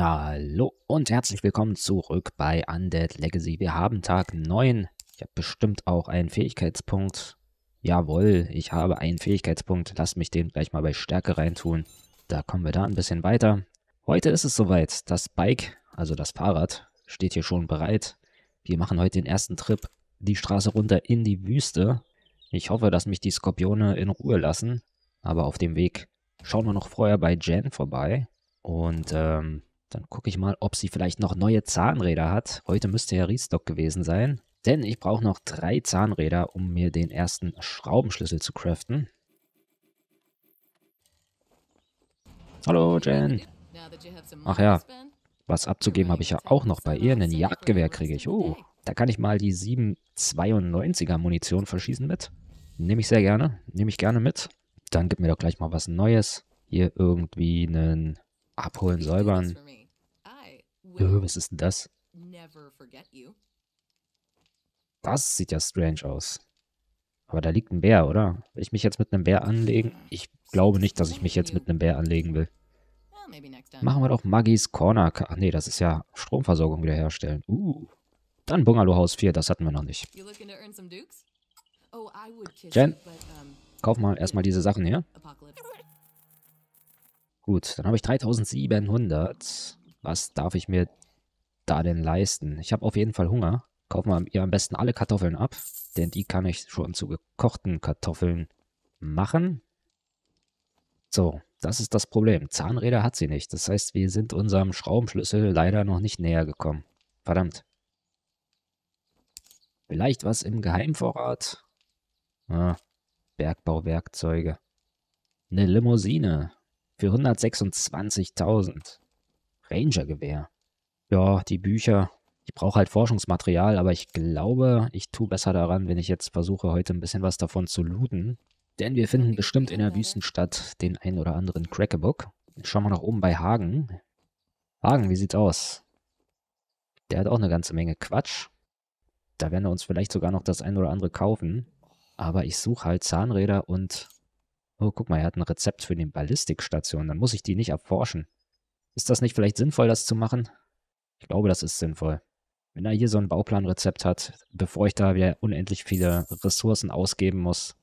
Hallo und herzlich willkommen zurück bei Undead Legacy. Wir haben Tag 9. Ich habe bestimmt auch einen Fähigkeitspunkt. Jawohl, ich habe einen Fähigkeitspunkt. Lass mich den gleich mal bei Stärke reintun. Da kommen wir da ein bisschen weiter. Heute ist es soweit. Das Bike, also das Fahrrad, steht hier schon bereit. Wir machen heute den ersten Trip die Straße runter in die Wüste. Ich hoffe, dass mich die Skorpione in Ruhe lassen. Aber auf dem Weg schauen wir noch vorher bei Jen vorbei. Und ähm, dann gucke ich mal, ob sie vielleicht noch neue Zahnräder hat. Heute müsste ja Restock gewesen sein. Denn ich brauche noch drei Zahnräder, um mir den ersten Schraubenschlüssel zu craften. Hallo, Jen. Ach ja, was abzugeben habe ich ja auch noch bei ihr. Ein Jagdgewehr kriege ich. Oh, da kann ich mal die 792er Munition verschießen mit. Nehme ich sehr gerne. Nehme ich gerne mit. Dann gib mir doch gleich mal was Neues. Hier irgendwie einen Abholen, säubern. Öh, was ist denn das? Das sieht ja strange aus. Aber da liegt ein Bär, oder? Will ich mich jetzt mit einem Bär anlegen? Ich glaube nicht, dass ich mich jetzt mit einem Bär anlegen will. Machen wir doch Maggies Corner. Ach nee, das ist ja Stromversorgung wiederherstellen. Uh. Dann Bungalow Haus 4, das hatten wir noch nicht. Jen, kauf mal erstmal diese Sachen hier. Gut, dann habe ich 3700. Was darf ich mir da denn leisten? Ich habe auf jeden Fall Hunger. Kaufen wir ihr am besten alle Kartoffeln ab, denn die kann ich schon zu gekochten Kartoffeln machen. So, das ist das Problem. Zahnräder hat sie nicht. Das heißt, wir sind unserem Schraubenschlüssel leider noch nicht näher gekommen. Verdammt. Vielleicht was im Geheimvorrat? Ah, Bergbauwerkzeuge. Eine Limousine für 126.000. Ranger-Gewehr. Ja, die Bücher. Ich brauche halt Forschungsmaterial, aber ich glaube, ich tue besser daran, wenn ich jetzt versuche, heute ein bisschen was davon zu looten. Denn wir finden bestimmt in der Wüstenstadt den ein oder anderen Crackerbook. Schauen wir nach oben bei Hagen. Hagen, wie sieht's aus? Der hat auch eine ganze Menge Quatsch. Da werden wir uns vielleicht sogar noch das ein oder andere kaufen. Aber ich suche halt Zahnräder und... Oh, guck mal, er hat ein Rezept für die Ballistikstation. Dann muss ich die nicht erforschen. Ist das nicht vielleicht sinnvoll, das zu machen? Ich glaube, das ist sinnvoll. Wenn er hier so ein Bauplanrezept hat, bevor ich da wieder unendlich viele Ressourcen ausgeben muss,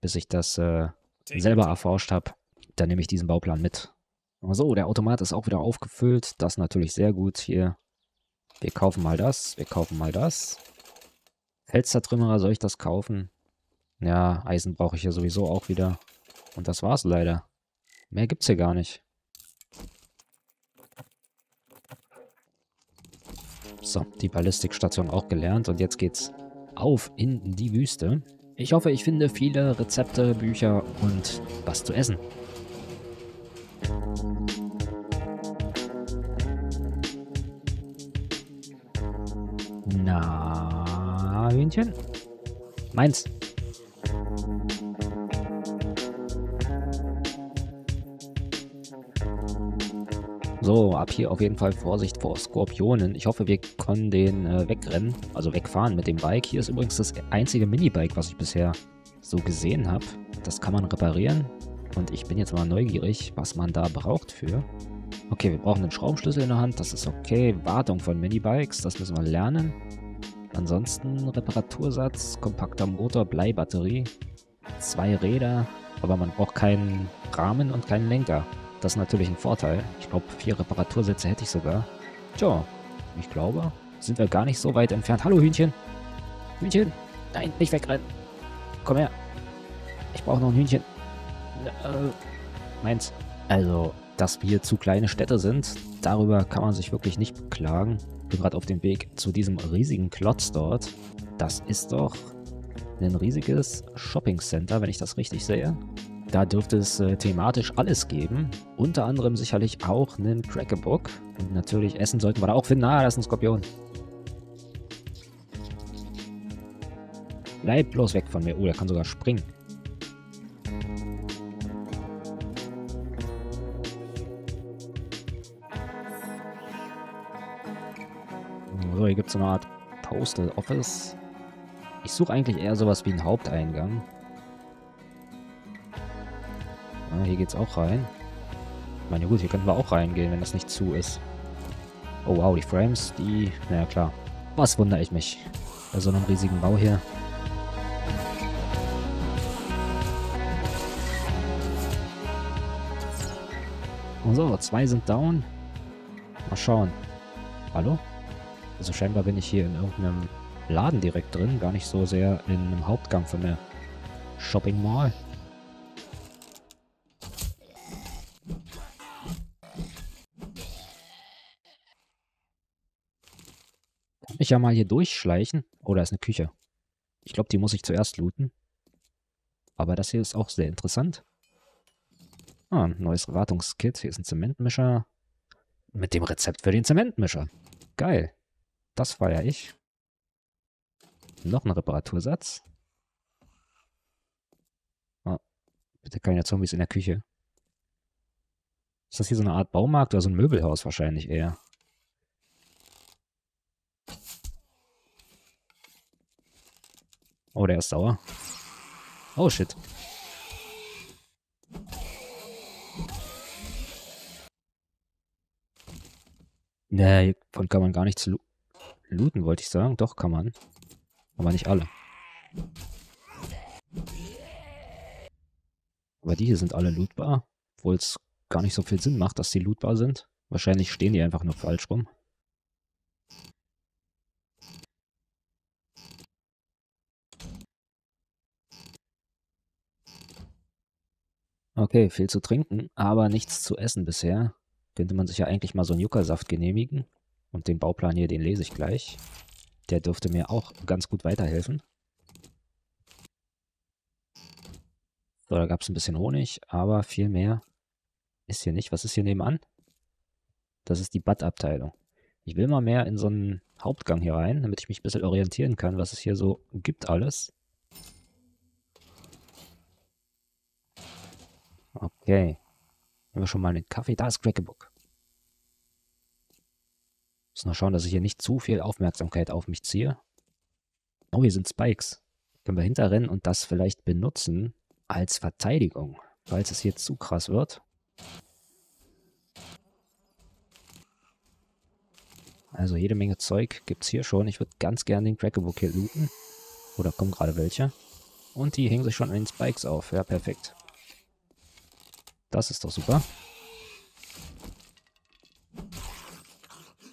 bis ich das äh, selber erforscht habe, dann nehme ich diesen Bauplan mit. So, der Automat ist auch wieder aufgefüllt. Das ist natürlich sehr gut hier. Wir kaufen mal das, wir kaufen mal das. Felsterzimmerer, soll ich das kaufen? Ja, Eisen brauche ich ja sowieso auch wieder. Und das war's leider. Mehr gibt's hier gar nicht. So, die Ballistikstation auch gelernt und jetzt geht's auf in die Wüste. Ich hoffe, ich finde viele Rezepte, Bücher und was zu essen. Na, Hühnchen? Meins. So, ab hier auf jeden Fall Vorsicht vor Skorpionen. Ich hoffe, wir können den äh, wegrennen, also wegfahren mit dem Bike. Hier ist übrigens das einzige Minibike, was ich bisher so gesehen habe. Das kann man reparieren. Und ich bin jetzt mal neugierig, was man da braucht für. Okay, wir brauchen einen Schraubenschlüssel in der Hand. Das ist okay. Wartung von Minibikes, das müssen wir lernen. Ansonsten Reparatursatz, kompakter Motor, Bleibatterie, zwei Räder. Aber man braucht keinen Rahmen und keinen Lenker. Das ist natürlich ein Vorteil. Ich glaube, vier Reparatursätze hätte ich sogar. Tja, ich glaube, sind wir gar nicht so weit entfernt. Hallo, Hühnchen. Hühnchen. Nein, nicht wegrennen. Komm her. Ich brauche noch ein Hühnchen. Äh, meins. Also, dass wir zu kleine Städte sind, darüber kann man sich wirklich nicht beklagen. Ich bin gerade auf dem Weg zu diesem riesigen Klotz dort. Das ist doch ein riesiges Shopping Center, wenn ich das richtig sehe. Da dürfte es äh, thematisch alles geben. Unter anderem sicherlich auch einen Crackerbook. Und natürlich Essen sollten wir da auch finden. Ah, das ist ein Skorpion. Bleib bloß weg von mir. Oh, der kann sogar springen. So, hier gibt es so eine Art Postal Office. Ich suche eigentlich eher sowas wie einen Haupteingang. Ah, hier geht's auch rein. Ich meine, gut, hier könnten wir auch reingehen, wenn das nicht zu ist. Oh wow, die Frames, die... Naja, klar. Was wundere ich mich bei so einem riesigen Bau hier. So, zwei sind down. Mal schauen. Hallo? Also scheinbar bin ich hier in irgendeinem Laden direkt drin, gar nicht so sehr in einem Hauptgang von der Shopping Mall. Kann ich ja mal hier durchschleichen. Oh, da ist eine Küche. Ich glaube, die muss ich zuerst looten. Aber das hier ist auch sehr interessant. Ah, ein neues Wartungskit. Hier ist ein Zementmischer. Mit dem Rezept für den Zementmischer. Geil. Das feiere ich. Noch ein Reparatursatz. Oh, bitte keine Zombies in der Küche. Ist das hier so eine Art Baumarkt oder so ein Möbelhaus wahrscheinlich eher? Oh, der ist sauer. Oh, shit. Nee, von kann man gar nichts lo looten, wollte ich sagen. Doch, kann man. Aber nicht alle. Aber die hier sind alle lootbar. Obwohl es gar nicht so viel Sinn macht, dass die lootbar sind. Wahrscheinlich stehen die einfach nur falsch rum. Okay, viel zu trinken, aber nichts zu essen bisher. Könnte man sich ja eigentlich mal so einen Juckersaft genehmigen. Und den Bauplan hier, den lese ich gleich. Der dürfte mir auch ganz gut weiterhelfen. So, da gab es ein bisschen Honig, aber viel mehr ist hier nicht. Was ist hier nebenan? Das ist die Badabteilung. Ich will mal mehr in so einen Hauptgang hier rein, damit ich mich ein bisschen orientieren kann, was es hier so gibt alles. Okay. Nehmen wir schon mal den Kaffee. Da ist Crackebook. Muss noch schauen, dass ich hier nicht zu viel Aufmerksamkeit auf mich ziehe. Oh, hier sind Spikes. Können wir hinterrennen und das vielleicht benutzen als Verteidigung, falls es hier zu krass wird. Also jede Menge Zeug gibt es hier schon. Ich würde ganz gerne den Crackerbook hier looten. Oder kommen gerade welche. Und die hängen sich schon an den Spikes auf. Ja, perfekt. Das ist doch super.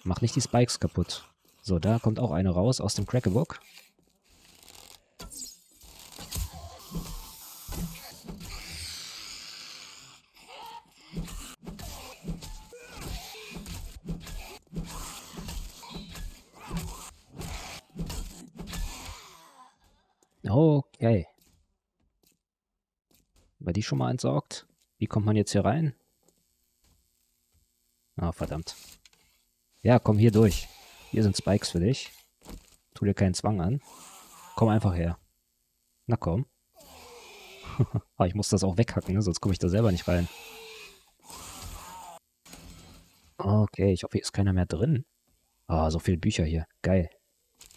Mach nicht die Spikes kaputt. So, da kommt auch eine raus aus dem Crackerbook. Okay. War die schon mal entsorgt? Wie kommt man jetzt hier rein? Ah, verdammt. Ja, komm hier durch. Hier sind Spikes für dich. Tu dir keinen Zwang an. Komm einfach her. Na komm. ah, ich muss das auch weghacken, ne? sonst komme ich da selber nicht rein. Okay, ich hoffe, hier ist keiner mehr drin. Ah, oh, so viele Bücher hier. Geil.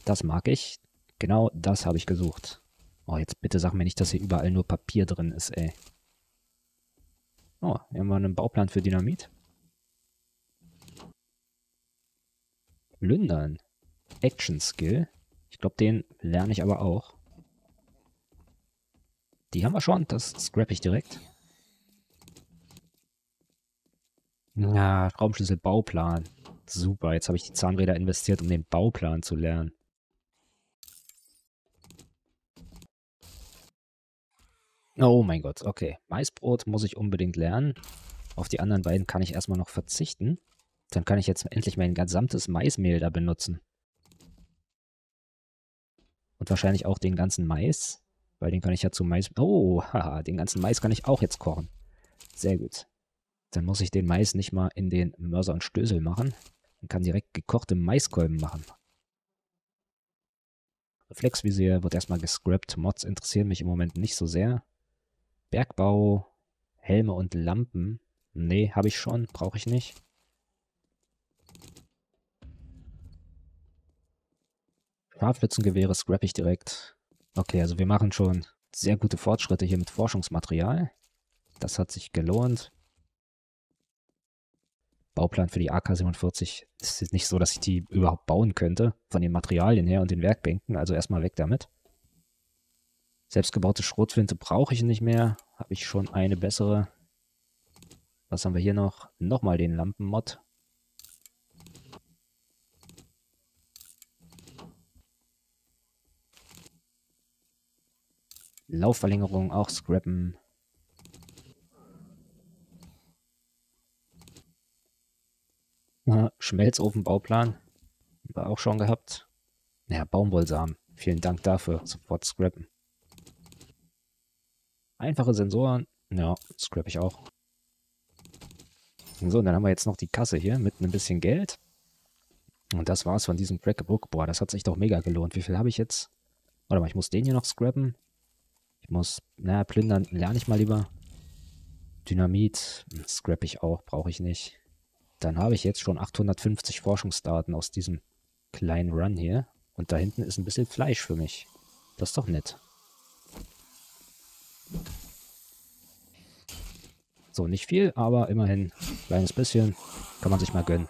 Das mag ich. Genau das habe ich gesucht. Oh, jetzt bitte sag mir nicht, dass hier überall nur Papier drin ist, ey. Oh, hier haben wir einen Bauplan für Dynamit. Plündern. Action Skill. Ich glaube, den lerne ich aber auch. Die haben wir schon, das scrap ich direkt. Na, Raumschlüssel Bauplan. Super, jetzt habe ich die Zahnräder investiert, um den Bauplan zu lernen. Oh mein Gott, okay. Maisbrot muss ich unbedingt lernen. Auf die anderen beiden kann ich erstmal noch verzichten. Dann kann ich jetzt endlich mein gesamtes Maismehl da benutzen. Und wahrscheinlich auch den ganzen Mais. Weil den kann ich ja zu Mais... Oh, haha, den ganzen Mais kann ich auch jetzt kochen. Sehr gut. Dann muss ich den Mais nicht mal in den Mörser und Stößel machen. Und kann direkt gekochte Maiskolben machen. Reflexvisier wird erstmal gescrapped. Mods interessieren mich im Moment nicht so sehr. Bergbau, Helme und Lampen. Nee, habe ich schon, brauche ich nicht. Scharfschützengewehre scrap ich direkt. Okay, also wir machen schon sehr gute Fortschritte hier mit Forschungsmaterial. Das hat sich gelohnt. Bauplan für die AK-47 ist es nicht so, dass ich die überhaupt bauen könnte, von den Materialien her und den Werkbänken, also erstmal weg damit. Selbstgebaute Schrotflinte brauche ich nicht mehr, habe ich schon eine bessere. Was haben wir hier noch? Nochmal den Lampenmod. Laufverlängerung auch scrappen. Schmelzofenbauplan. War auch schon gehabt. Naja, Baumwollsamen. Vielen Dank dafür. Sofort scrappen. Einfache Sensoren. Ja, scrap ich auch. So, und dann haben wir jetzt noch die Kasse hier mit ein bisschen Geld. Und das war's von diesem Crackbook. Boah, das hat sich doch mega gelohnt. Wie viel habe ich jetzt? Warte mal, ich muss den hier noch scrappen. Ich muss, naja, plündern lerne ich mal lieber. Dynamit hm, scrap ich auch, brauche ich nicht. Dann habe ich jetzt schon 850 Forschungsdaten aus diesem kleinen Run hier. Und da hinten ist ein bisschen Fleisch für mich. Das ist doch nett. So, nicht viel, aber immerhin ein kleines bisschen. Kann man sich mal gönnen.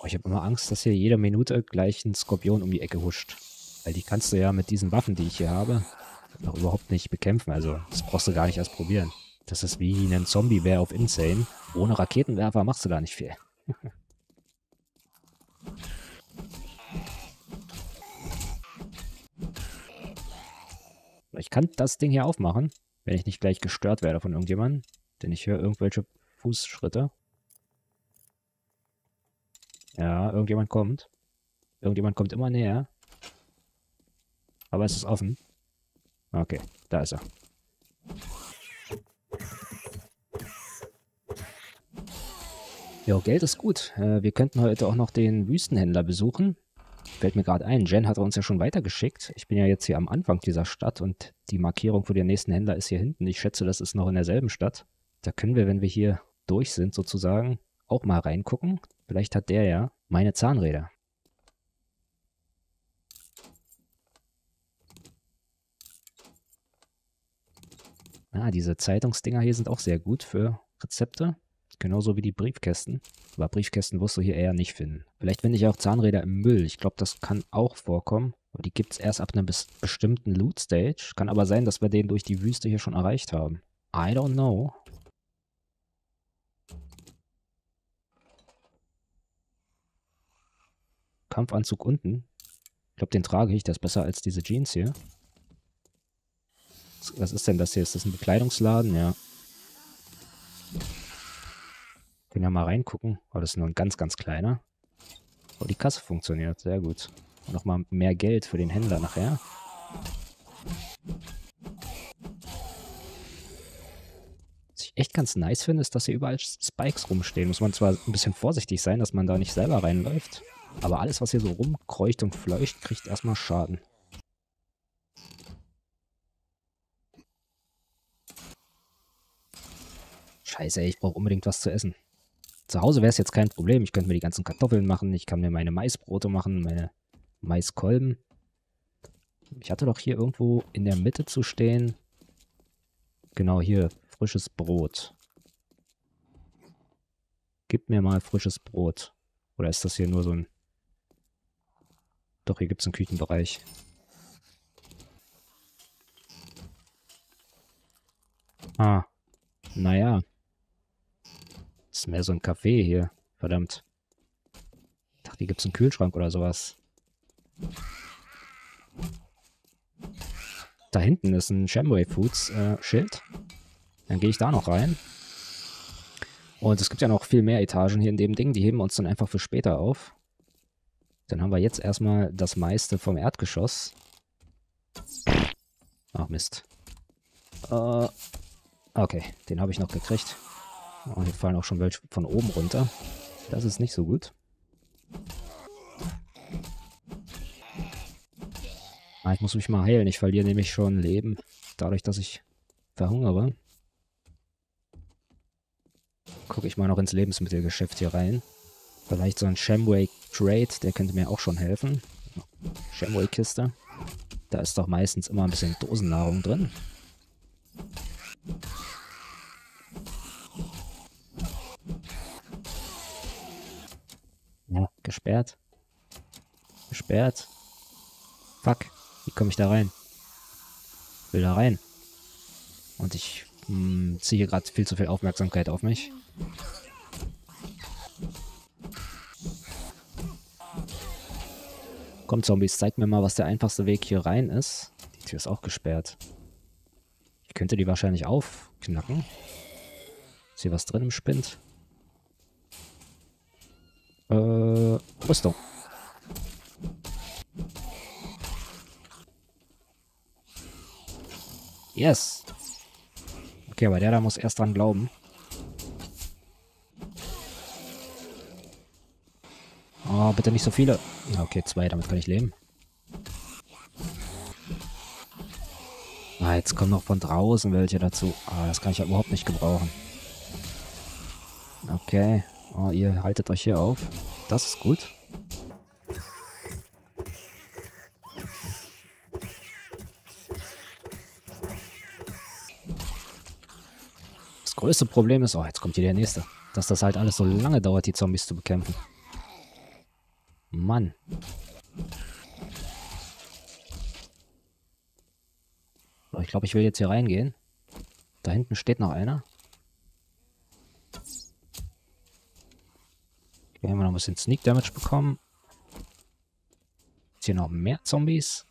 Oh, ich habe immer Angst, dass hier jede Minute gleich ein Skorpion um die Ecke huscht. Weil die kannst du ja mit diesen Waffen, die ich hier habe, noch überhaupt nicht bekämpfen. Also, das brauchst du gar nicht erst probieren. Das ist wie ein Zombie wäre auf Insane. Ohne Raketenwerfer machst du da nicht viel. ich kann das Ding hier aufmachen, wenn ich nicht gleich gestört werde von irgendjemandem. Denn ich höre irgendwelche Fußschritte. Ja, irgendjemand kommt. Irgendjemand kommt immer näher. Aber es ist offen. Okay, da ist er. Ja, Geld ist gut. Äh, wir könnten heute auch noch den Wüstenhändler besuchen. Fällt mir gerade ein, Jen hat uns ja schon weitergeschickt. Ich bin ja jetzt hier am Anfang dieser Stadt und die Markierung für den nächsten Händler ist hier hinten. Ich schätze, das ist noch in derselben Stadt. Da können wir, wenn wir hier durch sind sozusagen, auch mal reingucken. Vielleicht hat der ja meine Zahnräder. Ah, diese Zeitungsdinger hier sind auch sehr gut für Rezepte. Genauso wie die Briefkästen. Aber Briefkästen wirst du hier eher nicht finden. Vielleicht finde ich auch Zahnräder im Müll. Ich glaube, das kann auch vorkommen. Aber die gibt es erst ab einer bes bestimmten Loot-Stage. Kann aber sein, dass wir den durch die Wüste hier schon erreicht haben. I don't know. Kampfanzug unten. Ich glaube, den trage ich. Der ist besser als diese Jeans hier. Was ist denn das hier? Ist das ein Bekleidungsladen? Ja. Können ja mal reingucken. Oh, das ist nur ein ganz, ganz kleiner. Oh, die Kasse funktioniert. Sehr gut. Nochmal mehr Geld für den Händler nachher. Was ich echt ganz nice finde, ist, dass hier überall Spikes rumstehen. Muss man zwar ein bisschen vorsichtig sein, dass man da nicht selber reinläuft. Aber alles, was hier so rumkreucht und fleucht, kriegt erstmal Schaden. Scheiße, ich brauche unbedingt was zu essen. Zu Hause wäre es jetzt kein Problem. Ich könnte mir die ganzen Kartoffeln machen. Ich kann mir meine Maisbrote machen, meine Maiskolben. Ich hatte doch hier irgendwo in der Mitte zu stehen. Genau hier, frisches Brot. Gib mir mal frisches Brot. Oder ist das hier nur so ein... Doch, hier gibt es einen Küchenbereich. Ah, naja. Ist mehr so ein Café hier. Verdammt. Ich dachte, hier gibt es einen Kühlschrank oder sowas. Da hinten ist ein Shamway Foods äh, Schild. Dann gehe ich da noch rein. Und es gibt ja noch viel mehr Etagen hier in dem Ding. Die heben uns dann einfach für später auf. Dann haben wir jetzt erstmal das meiste vom Erdgeschoss. Ach Mist. Äh, okay, den habe ich noch gekriegt. Und hier fallen auch schon welche von oben runter. Das ist nicht so gut. Ah, ich muss mich mal heilen. Ich verliere nämlich schon Leben, dadurch, dass ich verhungere. Gucke ich mal noch ins Lebensmittelgeschäft hier rein. Vielleicht so ein Shamway Trade, der könnte mir auch schon helfen. Shamway Kiste. Da ist doch meistens immer ein bisschen Dosennahrung drin. Gesperrt. Gesperrt. Fuck. Wie komme ich da rein? will da rein. Und ich hm, ziehe gerade viel zu viel Aufmerksamkeit auf mich. Komm, Zombies, zeig mir mal, was der einfachste Weg hier rein ist. Die Tür ist auch gesperrt. Ich könnte die wahrscheinlich aufknacken. Ist hier was drin im Spind? Äh, Rüstung. Yes. Okay, aber der da muss erst dran glauben. Oh, bitte nicht so viele. Okay, zwei, damit kann ich leben. Ah, jetzt kommen noch von draußen welche dazu. Ah, das kann ich ja überhaupt nicht gebrauchen. Okay. Oh, ihr haltet euch hier auf. Das ist gut. Größte Problem ist, oh, jetzt kommt hier der nächste, dass das halt alles so lange dauert, die Zombies zu bekämpfen. Mann. So, ich glaube, ich will jetzt hier reingehen. Da hinten steht noch einer. Hier haben wir noch ein bisschen Sneak Damage bekommen. Ist hier noch mehr Zombies?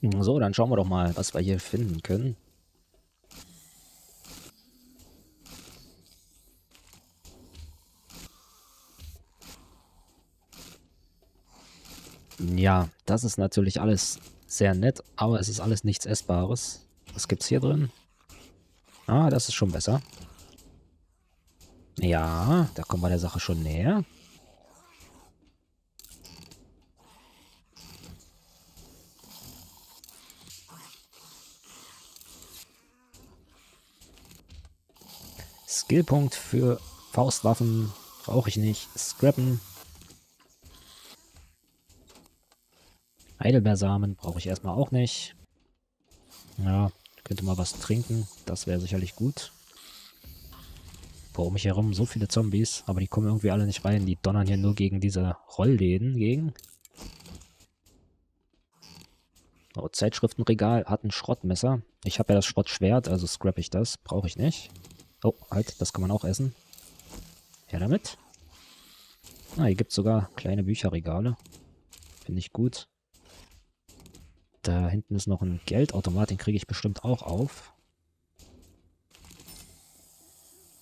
So, dann schauen wir doch mal, was wir hier finden können. Ja, das ist natürlich alles sehr nett, aber es ist alles nichts Essbares. Was gibt's hier drin? Ah, das ist schon besser. Ja, da kommen wir der Sache schon näher. Skillpunkt für Faustwaffen brauche ich nicht. Scrappen. Heidelbeersamen brauche ich erstmal auch nicht. Ja, könnte mal was trinken. Das wäre sicherlich gut. Boah, um mich herum so viele Zombies, aber die kommen irgendwie alle nicht rein. Die donnern hier nur gegen diese Rollläden gegen. Oh, Zeitschriftenregal hat ein Schrottmesser. Ich habe ja das Schrottschwert, also scrap ich das. Brauche ich nicht. Oh, halt, das kann man auch essen. Her damit. Ah, hier gibt es sogar kleine Bücherregale. Finde ich gut. Da hinten ist noch ein Geldautomat, den kriege ich bestimmt auch auf.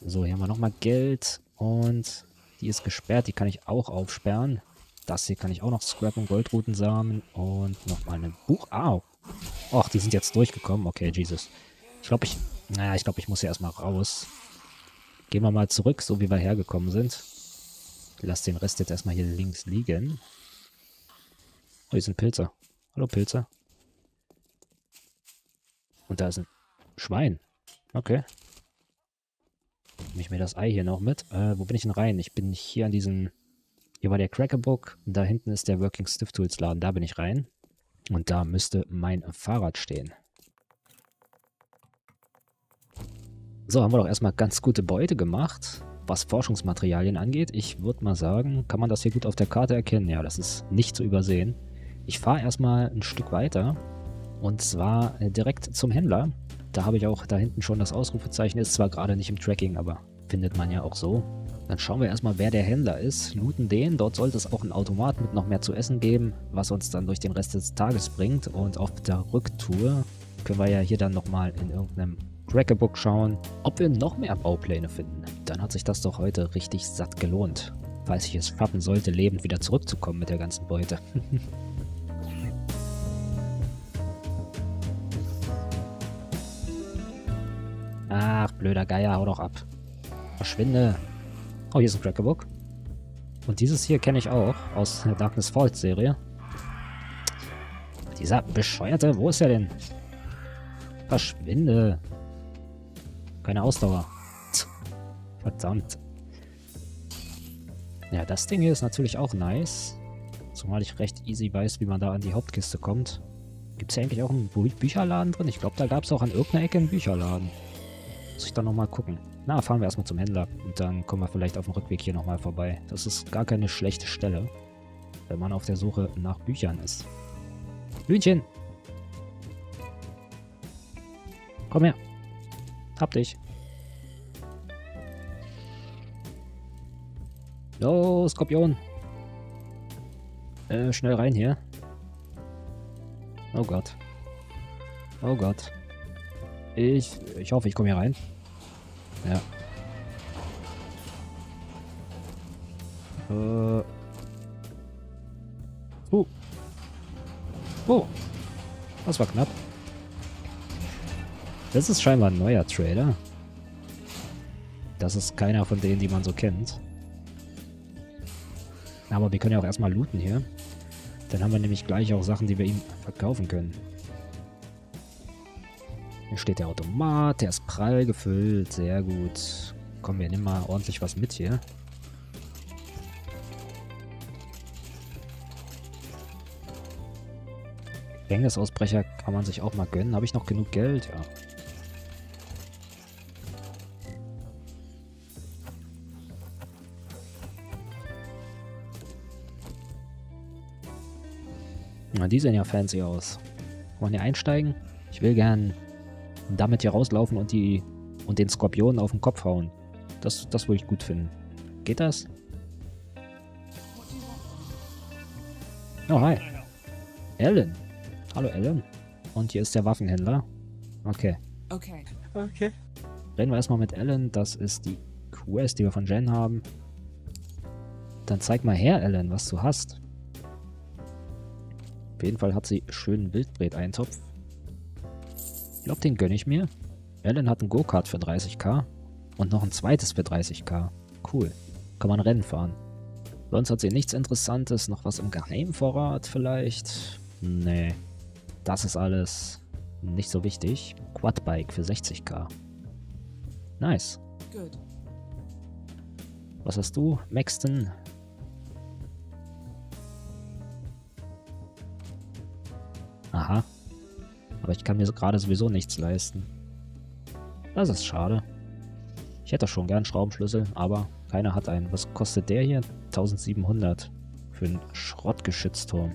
So, hier haben wir nochmal Geld und die ist gesperrt, die kann ich auch aufsperren. Das hier kann ich auch noch scrappen, Goldrutensamen und nochmal ein Buch. Au! Ach, die sind jetzt durchgekommen. Okay, Jesus. Ich glaube, ich naja, ich glaube, ich muss hier erstmal raus. Gehen wir mal zurück, so wie wir hergekommen sind. Lass den Rest jetzt erstmal hier links liegen. Oh, hier sind Pilze. Hallo Pilze. Und da ist ein Schwein. Okay. Nehme ich mir das Ei hier noch mit. Äh, wo bin ich denn rein? Ich bin hier an diesem... Hier war der Crackerbook. Da hinten ist der Working Stiff Tools Laden. Da bin ich rein. Und da müsste mein Fahrrad stehen. So, haben wir doch erstmal ganz gute Beute gemacht, was Forschungsmaterialien angeht. Ich würde mal sagen, kann man das hier gut auf der Karte erkennen? Ja, das ist nicht zu übersehen. Ich fahre erstmal ein Stück weiter und zwar äh, direkt zum Händler. Da habe ich auch da hinten schon das Ausrufezeichen. Ist zwar gerade nicht im Tracking, aber findet man ja auch so. Dann schauen wir erstmal, wer der Händler ist. Looten den. Dort sollte es auch einen Automat mit noch mehr zu essen geben, was uns dann durch den Rest des Tages bringt. Und auf der Rücktour können wir ja hier dann nochmal in irgendeinem Crackerbook schauen, ob wir noch mehr Baupläne finden. Dann hat sich das doch heute richtig satt gelohnt. Falls ich es schaffen sollte, lebend wieder zurückzukommen mit der ganzen Beute. Ach, blöder Geier, hau doch ab. Verschwinde. Oh, hier ist ein Crackerbook. Und dieses hier kenne ich auch aus der Darkness Falls Serie. Dieser bescheuerte, wo ist er denn? Verschwinde. Keine Ausdauer. Verdammt. Ja, das Ding hier ist natürlich auch nice. Zumal ich recht easy weiß, wie man da an die Hauptkiste kommt. Gibt es hier eigentlich auch einen Bü Bücherladen drin? Ich glaube, da gab es auch an irgendeiner Ecke einen Bücherladen. Muss ich dann nochmal gucken. Na, fahren wir erstmal zum Händler. Und dann kommen wir vielleicht auf dem Rückweg hier nochmal vorbei. Das ist gar keine schlechte Stelle, wenn man auf der Suche nach Büchern ist. Hühnchen! Komm her. Hab dich. Los, Skorpion. Äh, schnell rein hier. Oh Gott. Oh Gott. Ich, ich hoffe, ich komme hier rein. Ja. Äh. Uh. Oh. Das war knapp. Das ist scheinbar ein neuer Trader. Das ist keiner von denen, die man so kennt. Aber wir können ja auch erstmal looten hier. Dann haben wir nämlich gleich auch Sachen, die wir ihm verkaufen können. Hier steht der Automat, der ist prall gefüllt, sehr gut. Komm, wir nehmen mal ordentlich was mit hier. Gefängnisausbrecher kann man sich auch mal gönnen. Habe ich noch genug Geld? Ja. Na, die sehen ja fancy aus. Wollen hier einsteigen? Ich will gern damit hier rauslaufen und die und den Skorpion auf den Kopf hauen. Das, das würde ich gut finden. Geht das? Oh, hi. Ellen. Hallo, Ellen. Und hier ist der Waffenhändler. Okay. Okay. Okay. Reden wir erstmal mit Ellen. Das ist die Quest, die wir von Jen haben. Dann zeig mal her, Ellen, was du hast. Auf jeden Fall hat sie schönen Wildbret-Eintopf. Ich glaube, den gönne ich mir. Ellen hat einen Go-Kart für 30k und noch ein zweites für 30k. Cool. Kann man Rennen fahren. Sonst hat sie nichts Interessantes. Noch was im Geheimvorrat vielleicht? Nee. Das ist alles nicht so wichtig. Quadbike für 60k. Nice. Good. Was hast du? Maxton? Aha. Aber ich kann mir gerade sowieso nichts leisten. Das ist schade. Ich hätte schon gern Schraubenschlüssel, aber keiner hat einen. Was kostet der hier? 1700 für einen Schrottgeschützturm.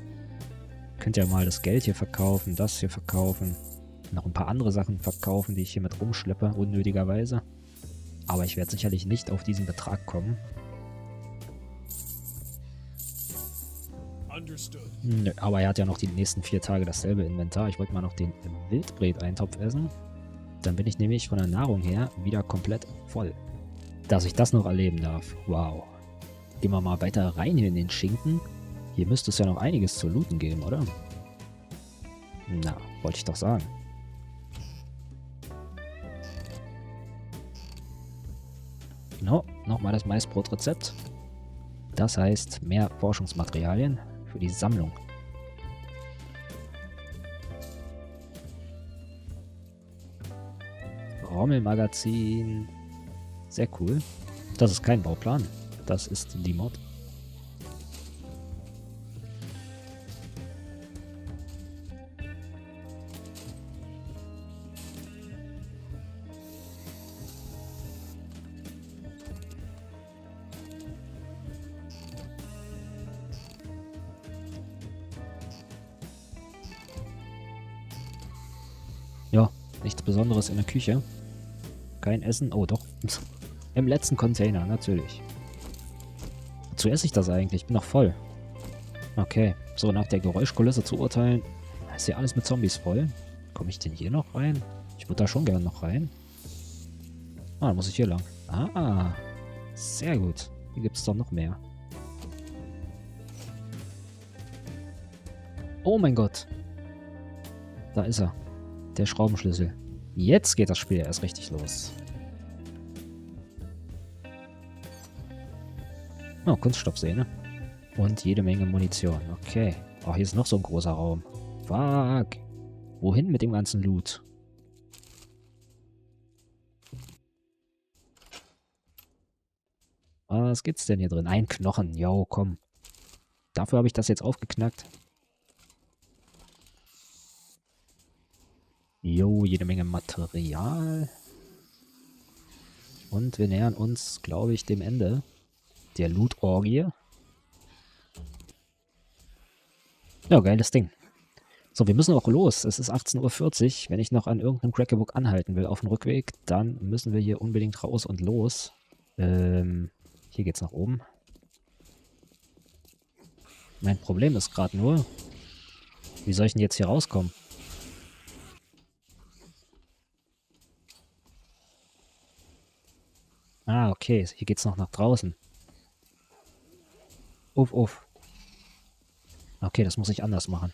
Könnt ihr mal das Geld hier verkaufen, das hier verkaufen. Noch ein paar andere Sachen verkaufen, die ich hier mit rumschleppe, unnötigerweise. Aber ich werde sicherlich nicht auf diesen Betrag kommen. Nö, aber er hat ja noch die nächsten vier Tage dasselbe Inventar. Ich wollte mal noch den Wildbret-Eintopf essen. Dann bin ich nämlich von der Nahrung her wieder komplett voll. Dass ich das noch erleben darf. Wow. Gehen wir mal weiter rein hier in den Schinken. Hier müsste es ja noch einiges zu looten geben, oder? Na, wollte ich doch sagen. No, nochmal das Maisbrotrezept. Das heißt mehr Forschungsmaterialien für die Sammlung. Rommelmagazin. Sehr cool. Das ist kein Bauplan. Das ist die Mod. Besonderes in der Küche. Kein Essen. Oh, doch. Im letzten Container, natürlich. Wozu esse ich das eigentlich? Ich bin noch voll. Okay. So, nach der Geräuschkulisse zu urteilen, ist hier alles mit Zombies voll. Komme ich denn hier noch rein? Ich würde da schon gerne noch rein. Ah, dann muss ich hier lang. Ah, sehr gut. Hier gibt es doch noch mehr. Oh mein Gott. Da ist er. Der Schraubenschlüssel. Jetzt geht das Spiel erst richtig los. Oh, Kunststoffsehne. Und jede Menge Munition. Okay. Oh, hier ist noch so ein großer Raum. Fuck. Wohin mit dem ganzen Loot? Was gibt's denn hier drin? Ein Knochen. Jo, komm. Dafür habe ich das jetzt aufgeknackt. Jede Menge Material. Und wir nähern uns, glaube ich, dem Ende der Loot-Orgie. Ja, geiles Ding. So, wir müssen auch los. Es ist 18.40 Uhr. Wenn ich noch an irgendeinem Crackerbook anhalten will auf dem Rückweg, dann müssen wir hier unbedingt raus und los. Ähm, hier geht's nach oben. Mein Problem ist gerade nur, wie soll ich denn jetzt hier rauskommen? Ah, okay. Hier geht's noch nach draußen. Uff, uff. Okay, das muss ich anders machen.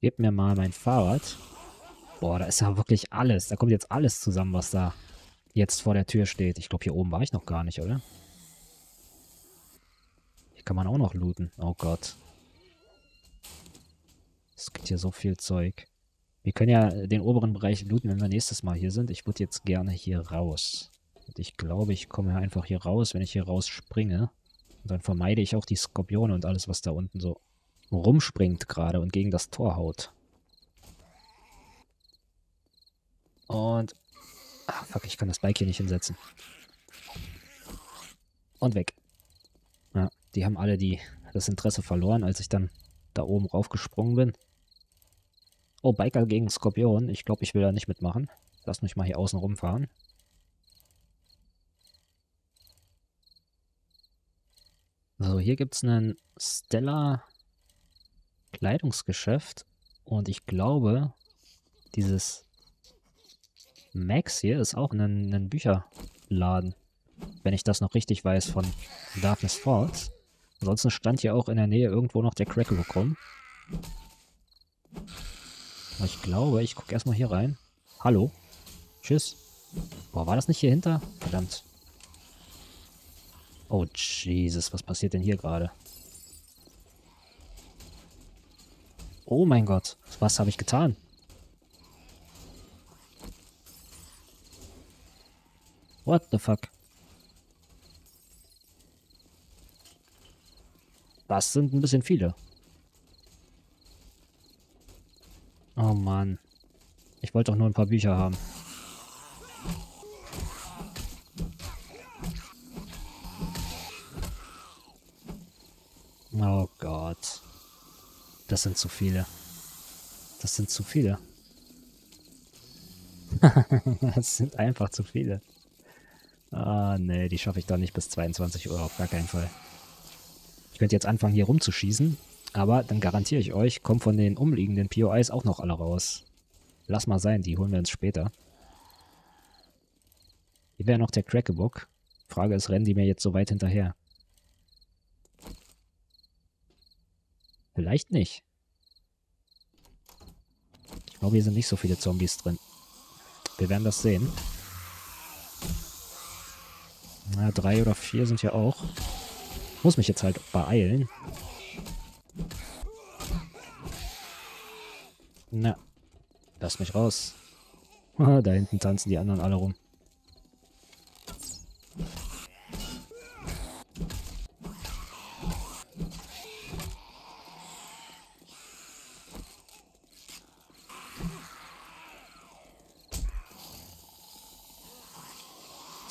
Gebt mir mal mein Fahrrad. Boah, da ist ja wirklich alles. Da kommt jetzt alles zusammen, was da jetzt vor der Tür steht. Ich glaube, hier oben war ich noch gar nicht, oder? Hier kann man auch noch looten. Oh Gott. Es gibt hier so viel Zeug. Wir können ja den oberen Bereich looten, wenn wir nächstes Mal hier sind. Ich würde jetzt gerne hier raus. Und ich glaube, ich komme einfach hier raus, wenn ich hier raus springe. Und dann vermeide ich auch die Skorpione und alles, was da unten so rumspringt gerade und gegen das Tor haut. Und... Ach, fuck, ich kann das Bike hier nicht hinsetzen. Und weg. Ja, die haben alle die, das Interesse verloren, als ich dann da oben raufgesprungen bin. Oh, Biker gegen Skorpion. Ich glaube, ich will da nicht mitmachen. Lass mich mal hier außen rumfahren. So, hier gibt es einen Stella Kleidungsgeschäft. Und ich glaube, dieses Max hier ist auch ein, ein Bücherladen. Wenn ich das noch richtig weiß von Darkness Falls. Ansonsten stand hier auch in der Nähe irgendwo noch der Crackbook rum. Ich glaube, ich gucke erstmal hier rein. Hallo. Tschüss. Boah, war das nicht hier hinter? Verdammt. Oh, Jesus, was passiert denn hier gerade? Oh mein Gott, was habe ich getan? What the fuck? Das sind ein bisschen viele. Oh Mann. Ich wollte doch nur ein paar Bücher haben. Oh Gott. Das sind zu viele. Das sind zu viele. das sind einfach zu viele. Ah, nee, die schaffe ich doch nicht bis 22 Uhr, auf gar keinen Fall. Ich könnte jetzt anfangen, hier rumzuschießen, aber dann garantiere ich euch, kommen von den umliegenden POIs auch noch alle raus. Lass mal sein, die holen wir uns später. Hier wäre noch der Crackebook. Frage ist, rennen die mir jetzt so weit hinterher? Vielleicht nicht. Ich glaube, hier sind nicht so viele Zombies drin. Wir werden das sehen. Na, drei oder vier sind ja auch. Muss mich jetzt halt beeilen. Na, lass mich raus. da hinten tanzen die anderen alle rum.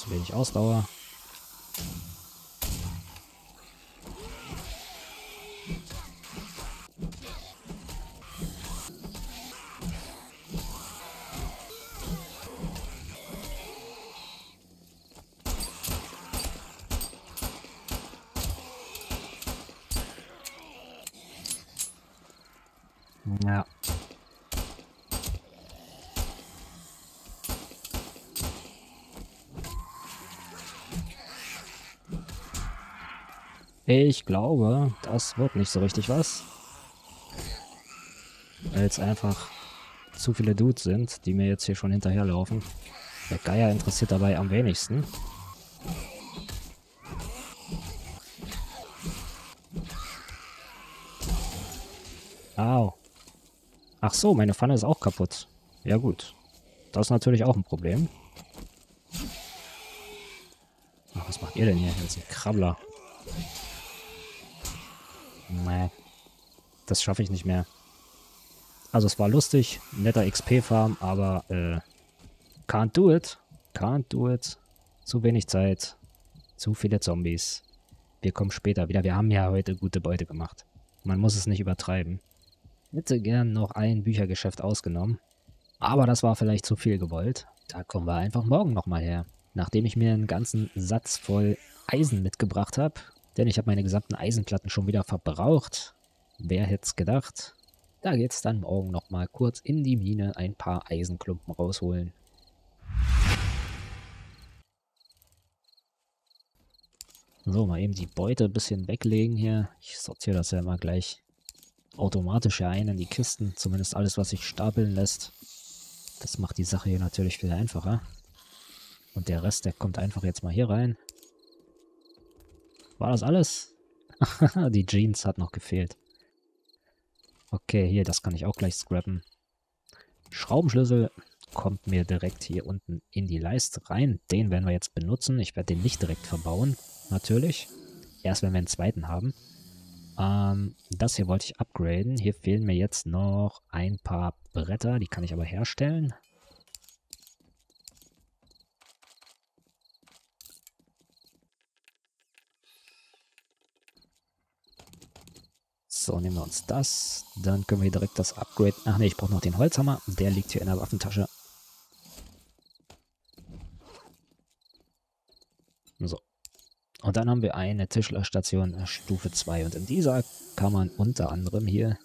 Zu wenig Ausdauer. Ich glaube, das wird nicht so richtig was. Weil es einfach zu viele Dudes sind, die mir jetzt hier schon hinterherlaufen. Der Geier interessiert dabei am wenigsten. Au. Ach so, meine Pfanne ist auch kaputt. Ja gut. Das ist natürlich auch ein Problem. Ach, was macht ihr denn hier? Jetzt ein Krabbler. Nee. Das schaffe ich nicht mehr. Also es war lustig, netter XP-Farm, aber äh, can't do it. Can't do it. Zu wenig Zeit. Zu viele Zombies. Wir kommen später wieder. Wir haben ja heute gute Beute gemacht. Man muss es nicht übertreiben. Hätte gern noch ein Büchergeschäft ausgenommen. Aber das war vielleicht zu viel gewollt. Da kommen wir einfach morgen nochmal her. Nachdem ich mir einen ganzen Satz voll Eisen mitgebracht habe. Denn ich habe meine gesamten Eisenplatten schon wieder verbraucht. Wer hätte es gedacht? Da geht's dann morgen nochmal kurz in die Mine ein paar Eisenklumpen rausholen. So, mal eben die Beute ein bisschen weglegen hier. Ich sortiere das ja immer gleich automatisch hier ein in die Kisten. Zumindest alles, was sich stapeln lässt. Das macht die Sache hier natürlich viel einfacher. Und der Rest, der kommt einfach jetzt mal hier rein. War das alles? die Jeans hat noch gefehlt. Okay, hier, das kann ich auch gleich scrappen. Schraubenschlüssel kommt mir direkt hier unten in die Leiste rein. Den werden wir jetzt benutzen. Ich werde den nicht direkt verbauen, natürlich. Erst wenn wir einen zweiten haben. Ähm, das hier wollte ich upgraden. Hier fehlen mir jetzt noch ein paar Bretter. Die kann ich aber herstellen. So, nehmen wir uns das. Dann können wir hier direkt das Upgrade... Ach ne, ich brauche noch den Holzhammer. Der liegt hier in der Waffentasche. So. Und dann haben wir eine Tischlerstation äh, Stufe 2. Und in dieser kann man unter anderem hier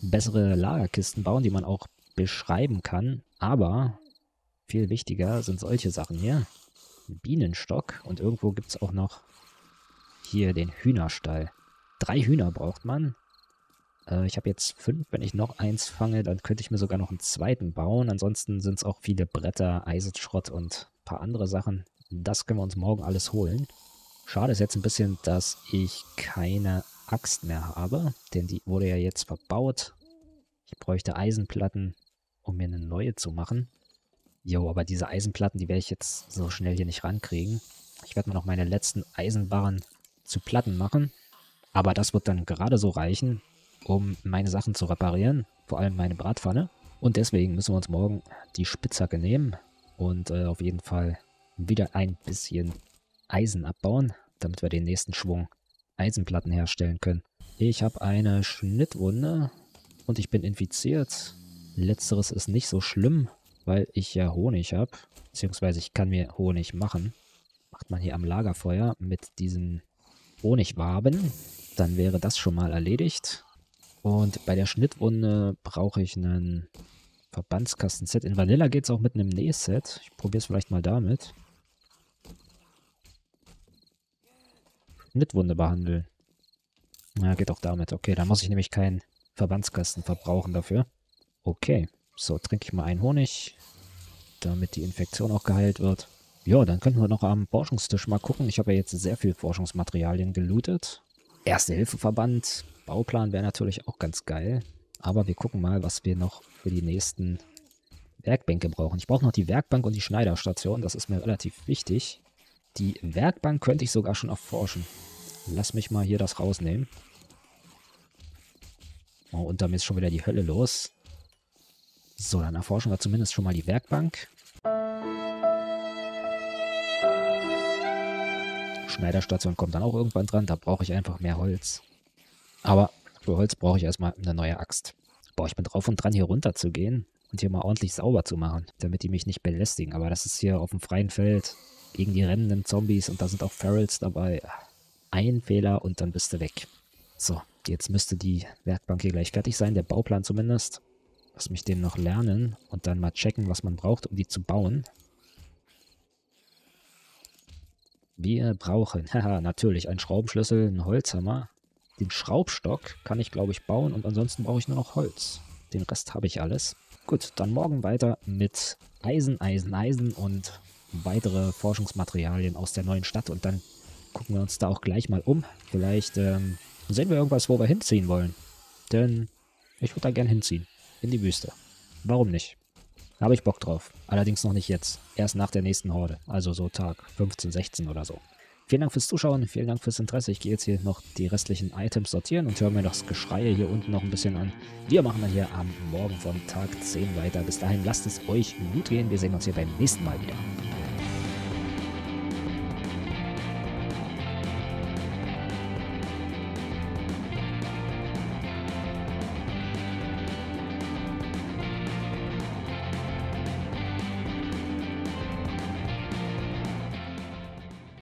bessere Lagerkisten bauen, die man auch beschreiben kann. Aber viel wichtiger sind solche Sachen hier. Bienenstock. Und irgendwo gibt es auch noch hier den Hühnerstall. Drei Hühner braucht man. Äh, ich habe jetzt fünf. Wenn ich noch eins fange, dann könnte ich mir sogar noch einen zweiten bauen. Ansonsten sind es auch viele Bretter, Eisenschrott und ein paar andere Sachen. Das können wir uns morgen alles holen. Schade ist jetzt ein bisschen, dass ich keine Axt mehr habe, denn die wurde ja jetzt verbaut. Ich bräuchte Eisenplatten, um mir eine neue zu machen. Jo, aber diese Eisenplatten, die werde ich jetzt so schnell hier nicht rankriegen. Ich werde mal noch meine letzten Eisenbarren zu Platten machen. Aber das wird dann gerade so reichen, um meine Sachen zu reparieren. Vor allem meine Bratpfanne. Und deswegen müssen wir uns morgen die Spitzhacke nehmen und äh, auf jeden Fall wieder ein bisschen Eisen abbauen, damit wir den nächsten Schwung Eisenplatten herstellen können. Ich habe eine Schnittwunde und ich bin infiziert. Letzteres ist nicht so schlimm, weil ich ja Honig habe. Beziehungsweise ich kann mir Honig machen. Macht man hier am Lagerfeuer mit diesen Honigwaben. Dann wäre das schon mal erledigt. Und bei der Schnittwunde brauche ich einen Verbandskasten-Set. In Vanilla geht es auch mit einem Nähset. Ich probiere es vielleicht mal damit. Schnittwunde behandeln. Ja, geht auch damit. Okay, dann muss ich nämlich keinen Verbandskasten verbrauchen dafür. Okay, so trinke ich mal einen Honig, damit die Infektion auch geheilt wird. Ja, dann könnten wir noch am Forschungstisch mal gucken. Ich habe ja jetzt sehr viel Forschungsmaterialien gelootet. Erste-Hilfe-Verband, Bauplan wäre natürlich auch ganz geil. Aber wir gucken mal, was wir noch für die nächsten Werkbänke brauchen. Ich brauche noch die Werkbank und die Schneiderstation. Das ist mir relativ wichtig. Die Werkbank könnte ich sogar schon erforschen. Lass mich mal hier das rausnehmen. Oh, und damit ist schon wieder die Hölle los. So, dann erforschen wir zumindest schon mal die Werkbank. Schneiderstation kommt dann auch irgendwann dran. Da brauche ich einfach mehr Holz. Aber für Holz brauche ich erstmal eine neue Axt. Boah, ich bin drauf und dran, hier runter zu gehen und hier mal ordentlich sauber zu machen, damit die mich nicht belästigen. Aber das ist hier auf dem freien Feld gegen die rennenden Zombies und da sind auch Ferals dabei. Ein Fehler und dann bist du weg. So, jetzt müsste die Werkbank hier gleich fertig sein, der Bauplan zumindest. Lass mich den noch lernen und dann mal checken, was man braucht, um die zu bauen. Wir brauchen, haha, natürlich, einen Schraubenschlüssel, einen Holzhammer. Den Schraubstock kann ich, glaube ich, bauen und ansonsten brauche ich nur noch Holz. Den Rest habe ich alles. Gut, dann morgen weiter mit Eisen, Eisen, Eisen und weitere Forschungsmaterialien aus der neuen Stadt und dann gucken wir uns da auch gleich mal um. Vielleicht ähm, sehen wir irgendwas, wo wir hinziehen wollen. Denn ich würde da gern hinziehen. In die Wüste. Warum nicht? Da habe ich Bock drauf. Allerdings noch nicht jetzt. Erst nach der nächsten Horde. Also so Tag 15, 16 oder so. Vielen Dank fürs Zuschauen, vielen Dank fürs Interesse. Ich gehe jetzt hier noch die restlichen Items sortieren und höre mir das Geschreie hier unten noch ein bisschen an. Wir machen dann hier am Morgen von Tag 10 weiter. Bis dahin lasst es euch gut gehen. Wir sehen uns hier beim nächsten Mal wieder.